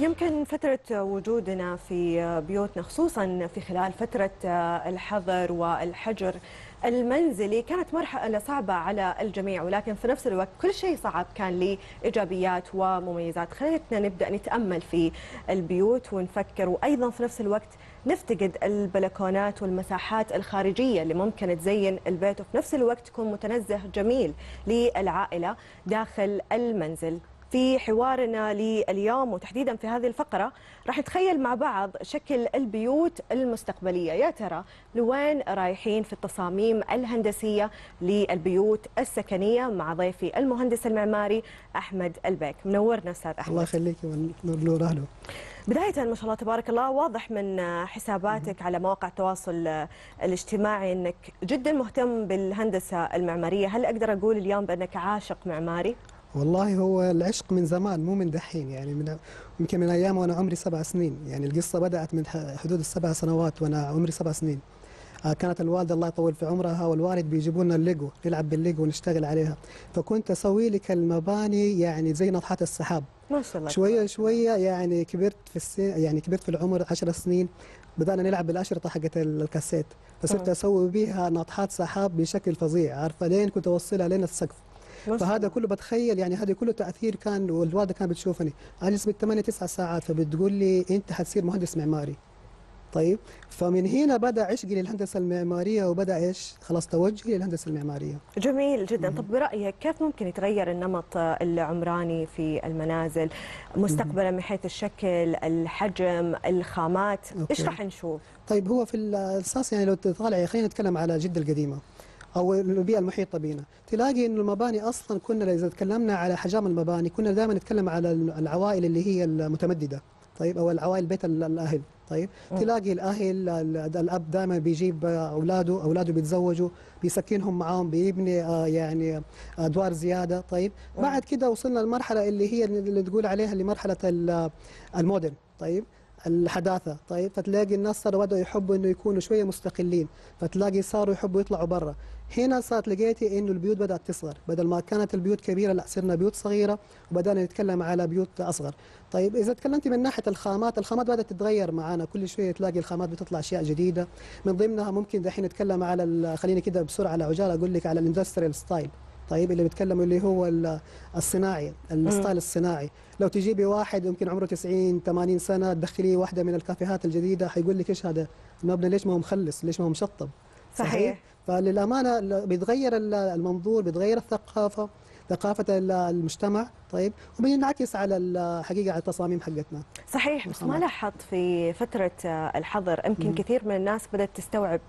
يمكن فترة وجودنا في بيوتنا خصوصا في خلال فترة الحظر والحجر المنزلي كانت مرحلة صعبة على الجميع. ولكن في نفس الوقت كل شيء صعب كان له إيجابيات ومميزات. خليتنا نبدأ نتأمل في البيوت ونفكر. وأيضا في نفس الوقت نفتقد البلكونات والمساحات الخارجية اللي ممكن تزين البيت وفي نفس الوقت تكون متنزه جميل للعائلة داخل المنزل. في حوارنا لليوم وتحديدا في هذه الفقرة راح نتخيل مع بعض شكل البيوت المستقبلية. يا ترى لوين رايحين في التصاميم الهندسية للبيوت السكنية مع ضيفي المهندس المعماري أحمد البيك. منورنا أستاذ أحمد. الله يخليك نور أهله. بداية ما شاء الله تبارك الله واضح من حساباتك على مواقع التواصل الاجتماعي أنك جدا مهتم بالهندسة المعمارية. هل أقدر أقول اليوم بأنك عاشق معماري؟ والله هو العشق من زمان مو من دحين يعني من يمكن من أيام وأنا عمري سبع سنين يعني القصة بدأت من حدود السبع سنوات وأنا عمري سبع سنين. كانت الوالدة الله يطول في عمرها والوالد بيجيبوا لنا الليجو نلعب بالليجو ونشتغل عليها. فكنت أسوي لك المباني يعني زي ناطحات السحاب. ما شاء الله شوية شوية يعني كبرت في السن يعني كبرت في العمر 10 سنين بدأنا نلعب بالأشرطة حقت الكاسيت. فصرت أسوي بيها ناطحات سحاب بشكل فظيع عارفة؟ لين كنت أوصلها لين السقف. فهذا كله بتخيل يعني هذا كله تأثير كان والوالدة كانت بتشوفني. اجلس بالثمانية تسعة ساعات فبتقول لي أنت حتصير مهندس معماري. طيب فمن هنا بدأ عشقي للهندسة المعمارية وبدأ إيش؟ خلاص توجهي للهندسة المعمارية. جميل جدا. طب برأيك كيف ممكن يتغير النمط العمراني في المنازل؟ مستقبلا من حيث الشكل الحجم الخامات؟ أوكي. إيش راح نشوف؟ طيب هو في الأساس يعني لو تطالع خلينا نتكلم على جدة القديمة. أو البيئة المحيطة بنا تلاقي إنه المباني أصلا كنا إذا تكلمنا على حجم المباني كنا دائما نتكلم على العوائل اللي هي المتمددة طيب أو العوائل بيت الأهل طيب مم. تلاقي الأهل الأب دائما بيجيب أولاده أولاده بيتزوجوا بيسكنهم معاهم بيبني يعني أدوار زيادة طيب مم. بعد كده وصلنا للمرحله اللي هي اللي تقول عليها اللي مرحلة ال modern طيب الحداثة. طيب فتلاقي الناس صاروا بدأوا يحبوا إنه يكونوا شوية مستقلين فتلاقي صاروا يحبوا يطلعوا برا. هنا صارت لقيتي إنه البيوت بدأت تصغر. بدل ما كانت البيوت كبيرة لا صرنا بيوت صغيرة وبدأنا نتكلم على بيوت أصغر. طيب إذا تكلمتي من ناحية الخامات الخامات بدأت تتغير معنا كل شوية تلاقي الخامات بتطلع أشياء جديدة. من ضمنها ممكن دحين نتكلم على خليني كده بسرعة على عجالة أقول لك على ال industrial style. طيب اللي بيتكلموا اللي هو الصناعي الستايل الصناعي. لو تجيبي واحد يمكن عمره 90 80 سنة تدخليه واحدة من الكافيهات الجديدة حيقول لك إيش هذا؟ المبنى ليش ما هو مخلص؟ ليش ما هو مشطب؟ صحيح, صحيح؟ فللأمانة بيتغير المنظور بيتغير الثقافة. ثقافة المجتمع. طيب وبينعكس على الحقيقة على التصاميم حقتنا. صحيح بس ما لاحظت في فترة الحظر يمكن كثير من الناس بدأت تستوعب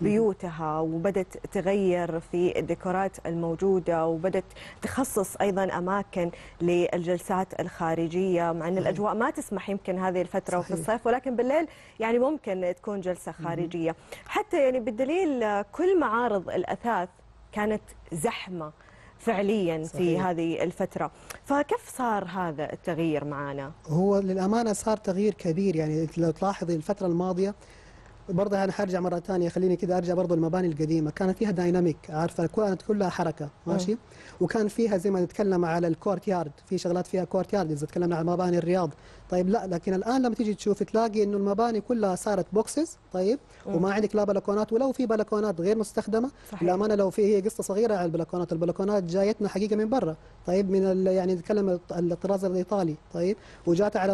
بيوتها وبدت تغير في الديكورات الموجودة وبدت تخصص أيضا أماكن للجلسات الخارجية مع إن الأجواء ما تسمح يمكن هذه الفترة صحيح. وفي الصيف ولكن بالليل يعني ممكن تكون جلسة خارجية. حتى يعني بالدليل كل معارض الأثاث كانت زحمة. فعليا صحيح. في هذه الفترة فكيف صار هذا التغيير معنا؟ هو للأمانة صار تغيير كبير يعني لو تلاحظي الفترة الماضية برضه أنا حرجع مرة ثانية خليني كده أرجع برضه المباني القديمة كانت فيها dynamic عارفة كانت كلها حركة ماشي. وكان فيها زي ما نتكلم على ال courtyard في شغلات فيها courtyard إذا تكلمنا عن مباني الرياض طيب لا لكن الآن لما تيجي تشوف تلاقي إنه المباني كلها صارت boxes طيب. وما عندك لا بلكونات ولو في بلكونات غير مستخدمة. للأمانة لو في هي قصة صغيرة على البلكونات البلكونات جايتنا حقيقة من برا. طيب من يعني نتكلم الطراز الإيطالي طيب وجات على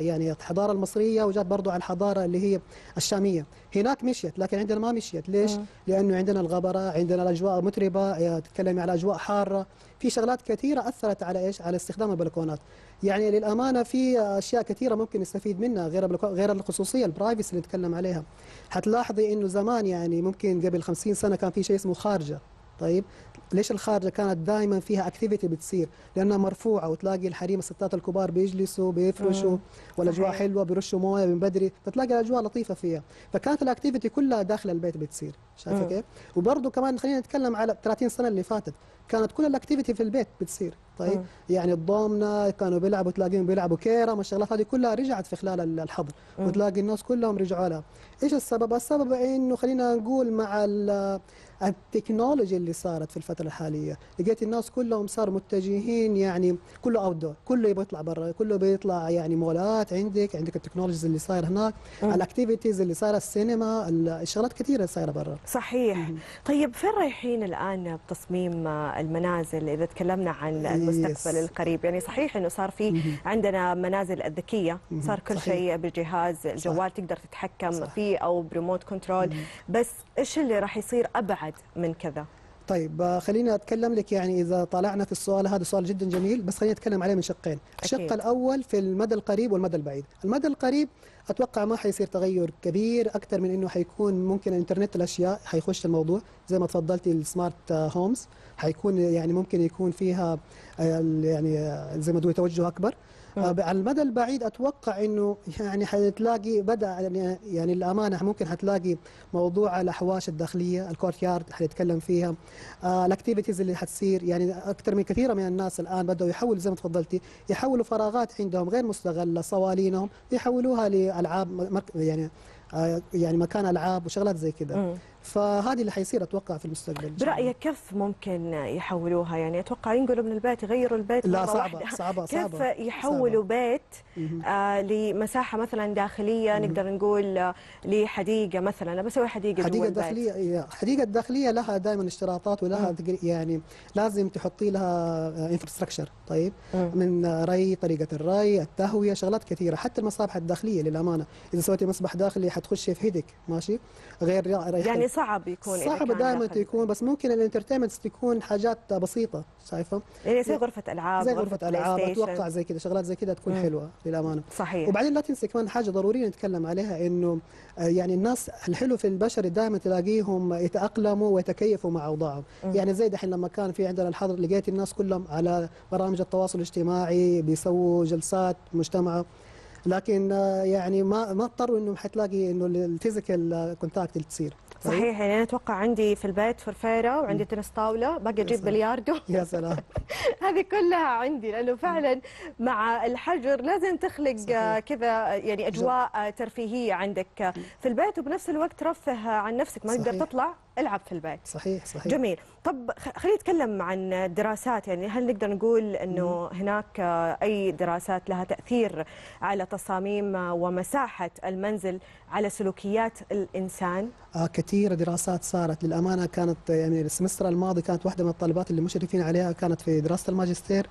يعني الحضارة المصرية وجات برضه على الحضارة اللي هي الشامية. هناك مشيت لكن عندنا ما مشيت. ليش؟ لأنه عندنا الغبره عندنا الأجواء متربة تتكلمي على أجواء حارة. في شغلات كثيرة أثرت على إيش؟ على استخدام البلكونات. يعني للأمانة في أشياء كثيرة ممكن نستفيد منها غير غير الخصوصية البرايفسي اللي نتكلم عليها. حتلاحظي إنه زمان يعني ممكن قبل 50 سنة كان في شيء اسمه خارجة. طيب ليش الخارجة كانت دائما فيها activity بتصير؟ لأنها مرفوعة وتلاقي الحريم الستات الكبار بيجلسوا بيفرشوا والأجواء حلوة بيرشوا موية من بدري فتلاقي الأجواء لطيفة فيها. فكانت ال activity كلها داخل البيت بتصير. شايفة كيف؟ وبرضه كمان خلينا نتكلم على 30 سنة اللي فاتت. كانت كل ال activity في البيت بتصير. طيب؟ مم. يعني الضامنة كانوا بيلعبوا تلاقيهم بيلعبوا كيرم الشغلات هذه كلها رجعت في خلال ال- الحظر. وتلاقي الناس كلهم رجعوا لها. إيش السبب؟ السبب إنه خلينا نقول مع ال- التكنولوجيا اللي صارت في الفترة الحالية لقيت الناس كلهم صاروا متجهين يعني كله outdoor كله يبغى يطلع برا كله بيطلع يعني مولات عندك عندك ال technologies اللي صاير هناك. ال activities اللي صايرة السينما ال- الشغلات كثيرة صايرة برا. صحيح. طيب فين رايحين الآن بتصميم المنازل إذا تكلمنا عن المستقبل. القريب يعني صحيح إنه صار في عندنا منازل الذكية مهم. صار كل. شيء بالجهاز الجوال تقدر تتحكم صح. فيه أو ب remote control بس إيش اللي راح يصير أبعد من كذا طيب آه، خليني أتكلم لك يعني إذا طالعنا في السؤال هذا سؤال جدا جميل بس خليني أتكلم عليه من شقين. الشق. الأول في المدى القريب والمدى البعيد. المدى القريب أتوقع ما حيصير تغير كبير أكثر من إنه حيكون ممكن الإنترنت الأشياء حيخش الموضوع زي ما تفضلتي السمارت آه، هومز حيكون يعني ممكن يكون فيها آه، يعني زي ما تقولي توجه أكبر. على المدى البعيد أتوقع إنه يعني حتلاقي بدأ يعني يعني الأمانة ممكن حتلاقي موضوع الأحواش الداخلية ال courtyard حنتكلم فيها. آه، ال activities اللي حتصير يعني أكثر من كثير من الناس الآن بدأوا يحولوا زي ما تفضلتي يحولوا فراغات عندهم غير مستغلة صوالينهم يحولوها لألعاب يعني آه، يعني مكان ألعاب وشغلات زي كذا. فهذه اللي حيصير أتوقع في المستقبل. برأيك كيف ممكن يحولوها يعني أتوقع ينقلوا من البيت يغيروا البيت لا صعبة واحدة. صعبة كيف صعبة يحولوا بيت مهم. آه لمساحة مثلا داخلية نقدر نقول آه، لحديقة مثلا أنا بسوي حديقة جوا حديقة البيت. داخلية إيه، حديقة داخلية لها دائما اشتراطات ولها مم. يعني لازم تحطي لها infrastructure طيب مم. من ري طريقة الري التهوية شغلات كثيرة حتى المصابح الداخلية للأمانة إذا سويتي مصباح داخلي حتخشي في headache ماشي غير يعني صعب يكون صعب دائما. تكون بس ممكن ال entertainment تكون حاجات بسيطة شايفة يعني زي غرفة ألعاب زي ألعاب ستيشن. أتوقع زي كذا شغلات زي كذا تكون مم. حلوة للأمانة صحيح وبعدين لا تنسي كمان حاجة ضرورية نتكلم عليها إنه آه، يعني الناس الحلو في البشر دائما تلاقيهم يتأقلموا ويتكيفوا مع أوضاعهم مم. يعني زي دحين لما كان في عندنا الحظر لقيت الناس كلهم على برامج التواصل الاجتماعي بيسووا جلسات مجتمعه لكن آه، يعني ما ما اضطروا انه حتلاقي إنه ال physical contact اللي تصير؟ صحيح يعني أنا أتوقع عندي في البيت فرفيرة وعندي تنس طاولة يا سلام. بلياردو. يا سلام. هذه كلها عندي لأنه فعلا مع الحجر لازم تخلق صحيح. كذا يعني أجواء آه، ترفيهية عندك. في البيت وبنفس الوقت ترفه عن نفسك ما تقدر. تطلع. العب في البيت. صحيح صحيح. جميل. طب خلينا نتكلم عن الدراسات يعني هل نقدر نقول إنه هناك أي دراسات لها تأثير على تصاميم ومساحة المنزل على سلوكيات الإنسان؟ آه كثير دراسات صارت. للأمانة كانت يعني ال semester الماضي كانت واحدة من الطالبات اللي مشرفين عليها كانت في دراسة الماجستير.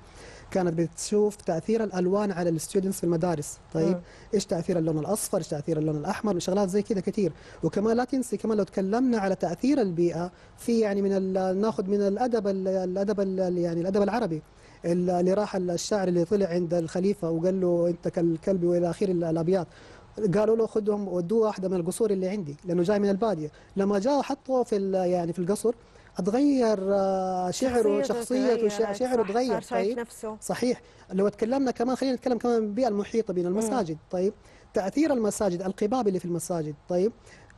كانت بتشوف تأثير الألوان على ال students في المدارس. طيب مم. إيش تأثير اللون الأصفر؟ إيش تأثير اللون الأحمر؟ وشغلات زي كذا كثير. وكمان لا تنسي كمان لو تكلمنا على تأثير البيئة في يعني من ناخذ من الأدب ال- الأدب ال- يعني الأدب العربي. ال- اللي راح الشاعر اللي طلع عند الخليفة وقال له أنت كالكلب وإلى آخر ال- الأبيات. قالوا له خذهم ودوه واحدة من القصور اللي عندي لأنه جاي من البادية. لما جاء حطه في يعني في القصر أتغير آه، شعره شخصيته شع- شعره تغير طيب؟ نفسه. صحيح. لو تكلمنا كمان خلينا نتكلم كمان بالبيئة المحيطة بين المساجد طيب؟ تأثير المساجد القباب اللي في المساجد طيب؟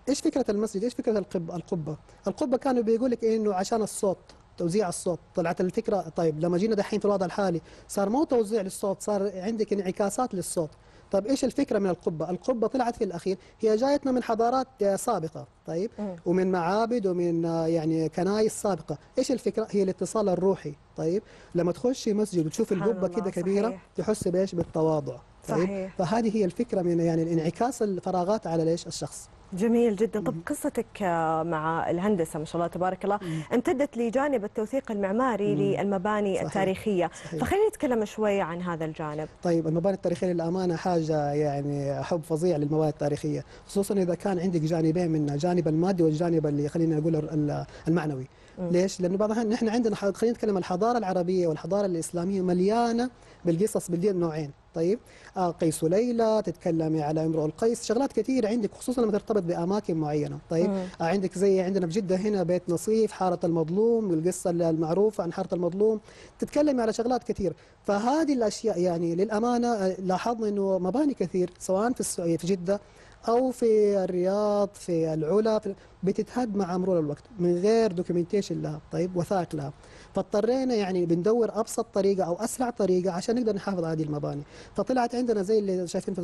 إيش فكرة المسجد؟ إيش فكرة القب القبة؟ القبة كانوا بيقول لك إنه عشان الصوت توزيع الصوت طلعت الفكرة. طيب لما جينا دحين في الوضع الحالي صار مو توزيع للصوت صار عندك انعكاسات للصوت. طيب إيش الفكرة من القبة؟ القبة طلعت في الأخير هي جايتنا من حضارات آه، سابقة طيب؟ مم. ومن معابد ومن آه، يعني كنائس سابقة. إيش الفكرة؟ هي الاتصال الروحي طيب؟ لما تخشي مسجد سبحان القبة كده كبيرة صحيح. تحسي بإيش؟ بالتواضع طيب؟ صحيح. فهذه هي الفكرة من يعني انعكاس الفراغات على ليش؟ الشخص. جميل جدا. طب قصتك آه، مع الهندسة ما شاء الله تبارك الله امتدت لجانب التوثيق المعماري للمباني صحيح. التاريخية. صحيح. فخلينا نتكلم شوي عن هذا الجانب. طيب المباني التاريخية للأمانة حاجة يعني حب فظيع للمباني التاريخية خصوصا إذا كان عندك جانبين منها الجانب المادي والجانب اللي خلينا نقول ال- المعنوي. ليش؟ لأنه بعض نحن عندنا خلينا نتكلم الحضارة العربية والحضارة الإسلامية مليانة بالقصص بالدين نوعين. طيب. آه قيس وليلى تتكلمي على امرؤ القيس. شغلات كثيره عندك خصوصا لما ترتبط بأماكن معينة. طيب. مم. آه عندك زي عندنا في جدة هنا بيت نصيف حارة المظلوم القصة المعروفة عن حارة المظلوم. تتكلمي على شغلات كثير. فهذه الأشياء يعني للأمانة آه، لاحظنا إنه مباني كثير سواء في في جدة أو في الرياض في العلا في بتتهد مع مرور الوقت من غير documentation لها. طيب وثائق لها. فاضطرينا يعني بندور أبسط طريقة أو أسرع طريقة عشان نقدر نحافظ على هذه المباني. فطلعت عندنا زي اللي شايفين في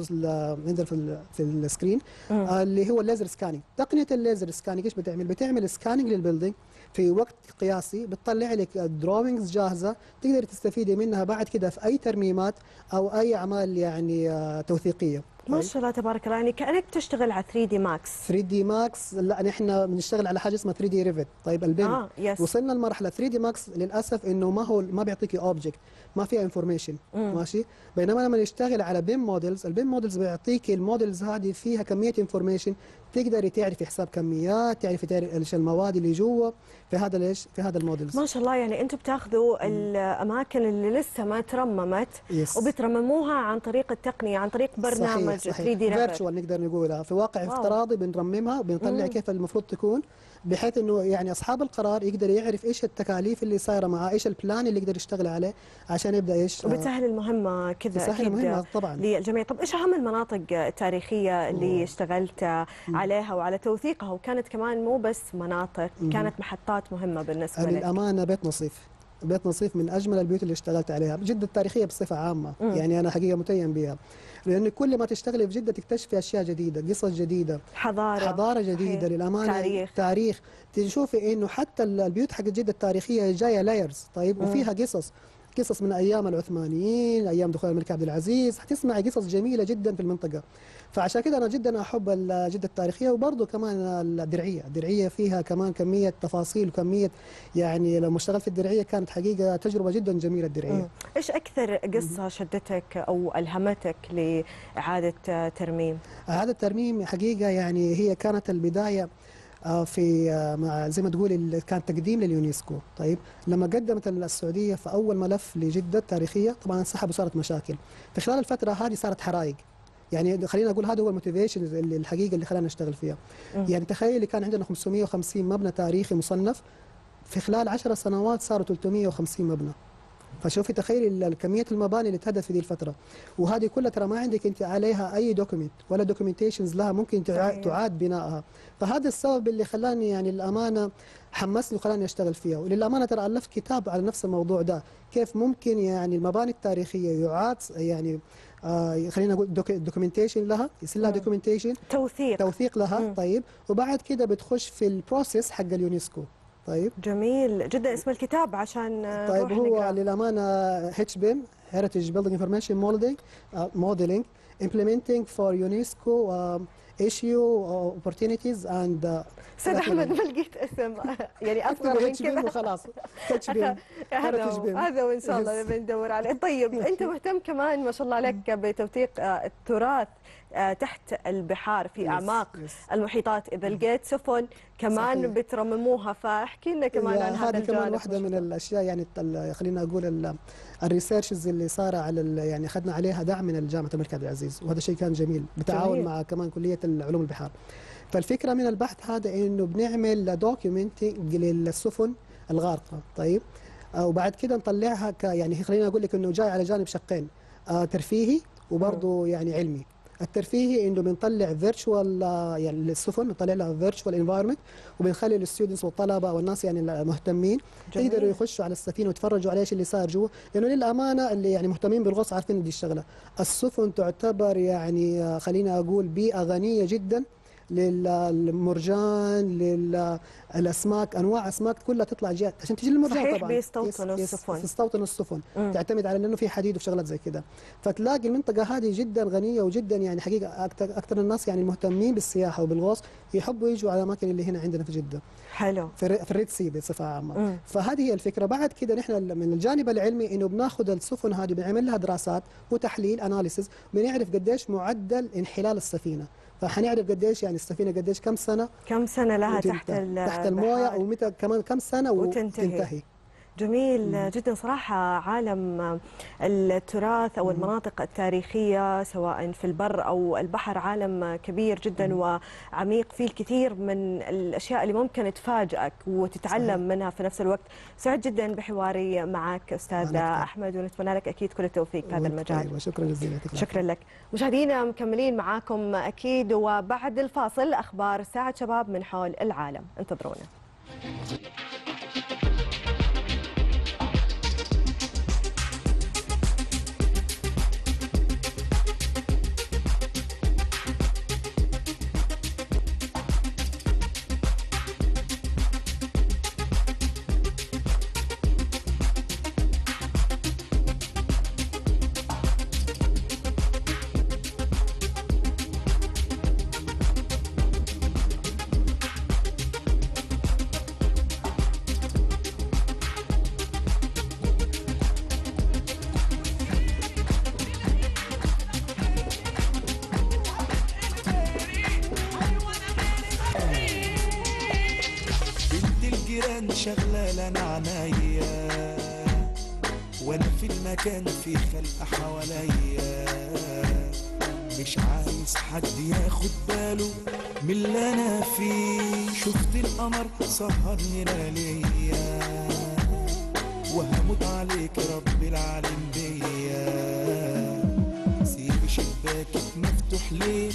عندنا في في ال screen آه، اللي هو ال laser scanning تقنية ال laser scanning إيش بتعمل؟ بتعمل scanning لل building في وقت قياسي بتطلع لك drawings جاهزة تقدر تستفيدي منها بعد كده في أي ترميمات أو أي أعمال يعني آه، توثيقية. ما شاء الله تبارك الله. يعني كأنك تشتغل على 3 D Max 3 D Max لا نحن بنشتغل على حاجة اسمها 3 D Revit طيب ال BIM آه yes وصلنا لمرحلة 3 D Max للأسف إنه ما هو ما بيعطيكي object ما فيها information. ماشي؟ بينما لما نشتغل على BIM models ال BIM models بيعطيكي ال models هذه فيها كمية information تقدري تعرفي حساب كميات تعرفي تعرفي إيش المواد اللي جوا في هذا ليش في هذا ال models ما شاء الله يعني أنتم بتاخذوا الأماكن اللي لسه ما ترممت yes وبترمموها عن طريق التقنية عن طريق برنامج 3 D virtual نقدر نقولها في واقع واو. افتراضي بنرممها وبنطلع مم. كيف المفروض تكون بحيث إنه يعني أصحاب القرار يقدر يعرف إيش التكاليف اللي صايرة معاه إيش البلان اللي يقدر يشتغل عليه عشان يبدأ إيش؟ آه، وبتسهل المهمة كذا أكيد المهمة طبعا. للجميع. طب إيش أهم المناطق التاريخية اللي. اشتغلت عليها وعلى توثيقها وكانت كمان مو بس مناطق. كانت محطات مهمة بالنسبة لك للأمانة بيت نصيف بيت نصيف من أجمل البيوت اللي اشتغلت عليها جده التاريخيه بصفة عامة. يعني أنا حقيقة متيم بها لأن كل ما تشتغلي في جدة تكتشفي أشياء جديدة قصص جديدة حضارة حضارة جديدة صحيح. للأمانة تاريخ. تاريخ تشوفي إنه حتى البيوت حق جده التاريخية جاية لايرز طيب. وفيها قصص قصص من أيام العثمانيين أيام دخول الملك عبد العزيز حتسمعي قصص جميلة جدا في المنطقة فعشان كده أنا جدا أحب جده التاريخية وبرضه كمان الدرعية. الدرعية فيها كمان كمية تفاصيل وكمية يعني لما اشتغلت في الدرعية كانت حقيقة تجربة جدا جميلة الدرعية. إيش أكثر قصة شدتك أو ألهمتك لإعادة ترميم؟ هذا الترميم حقيقة يعني هي كانت البداية آه، في آه، مع زي ما تقول كان تقديم لليونسكو. طيب لما قدمت السعودية في أول ملف لجدة التاريخية طبعا انسحب وصارت مشاكل. في خلال الفترة هذه صارت حرائق. يعني خلينا نقول هذا هو ال motivation اللي الحقيقة اللي خلانا نشتغل فيها. يعني تخيلي كان عندنا 550 مبنى تاريخي مصنف في خلال 10 سنوات صاروا 350 مبنى. فشوفي تخيلي كمية المباني اللي تهدت في دي الفترة. وهذه كلها ترى ما عندك أنت عليها أي document ولا documentations لها ممكن. تعاد بنائها. فهذا السبب اللي خلاني يعني الامانه حمسني وخلاني أشتغل فيها. وللأمانة ترى الفت كتاب على نفس الموضوع ده. كيف ممكن يعني المباني التاريخية يعاد يعني آه خلينا نقول documentation لها يصير لها. documentation توثيق توثيق لها مم. طيب وبعد كده بتخش في ال process حق اليونسكو طيب جميل جدا اسم الكتاب عشان طيب نروح هو نقرأ. للأمانة HBIM Modeling uh, Modeling Implementing for UNESCO um, issue uh, opportunities and uh, أستاذ أحمد ما لقيت اسم يعني أصغر من كذا وخلاص. هذا وان شاء الله. بندور عليه. طيب أنت مهتم كمان ما شاء الله عليك بتوثيق آه، التراث. تحت البحار في أعماق. المحيطات إذا لقيت سفن كمان صحيح. بترمموها فاحكي لنا كمان عن هذا هذه كمان الجانب واحدة من. الأشياء يعني خلينا أقول ال- ال researches اللي صار على يعني أخذنا عليها دعم من جامعه الملك عبد العزيز وهذا شيء كان جميل بتعاون جميل. مع كمان كلية العلوم البحار فالفكرة من البحث هذا إنه بنعمل documenting للسفن الغارقة طيب آه، وبعد كده نطلعها ك يعني خلينا أقول لك إنه جاي على جانب شقين آه، ترفيهي وبرضه يعني علمي الترفيهي إنه بنطلع virtual يعني للسفن نطلع لها virtual environment وبنخلي ال students والطلبة والناس يعني المهتمين جميل. يقدروا يخشوا على السفينة ويتفرجوا على إيش اللي صار جوا. لأنه للأمانة اللي يعني مهتمين بالغوص عارفين دي الشغله السفن تعتبر يعني خلينا أقول بيئة غنية جدا. للمرجان للأسماك أنواع أسماك كلها تطلع جهات عشان تجي للمرجان صحيح طبعا. بيستوطنوا يس- يس- السفن. تستوطن السفن مم. تعتمد على إنه في حديد وشغلات زي كده. فتلاقي المنطقة هذه جدا غنية وجدا يعني حقيقة أكثر أكثر الناس يعني المهتمين بالسياحة وبالغوص يحبوا يجوا على الاماكن اللي هنا عندنا في جدة. حلو. في ال Red Sea بصفة عامة. مم. فهذه هي الفكرة. بعد كده نحن من الجانب العلمي إنه بناخذ السفن هذه بنعمل لها دراسات وتحليل analysis بنعرف قديش معدل انحلال السفينة. فحنعرف قديش يعني السفينة قديش كم سنة كم سنة لها. تحت تحت الموية؟ ومتى كمان كم سنة وتنتهي. وتنتهي جميل جدا صراحة عالم التراث أو المناطق التاريخية سواء في البر أو البحر عالم كبير جدا وعميق فيه الكثير من الأشياء اللي ممكن تفاجئك وتتعلم صحيح. منها في نفس الوقت. سعد جدا بحواري معك أستاذ أحمد ونتمنى لك أكيد كل التوفيق في هذا المجال. وشكرا جزيلا. شكرا لك. مشاهدينا مكملين معاكم أكيد وبعد الفاصل أخبار ساعة شباب من حول العالم. انتظرونا. الجيران شغلة لنا عنايا وأنا في المكان في خلق حواليا مش عايز حد ياخد باله من اللي أنا فيه. شفت القمر سهرني لياليا وهموت عليك رب العالم بيا سيب شباكك مفتوح ليه؟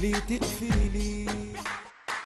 ليه تقفلي؟